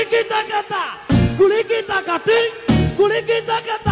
Kuliki takata, kuliki takating, kuliki takata.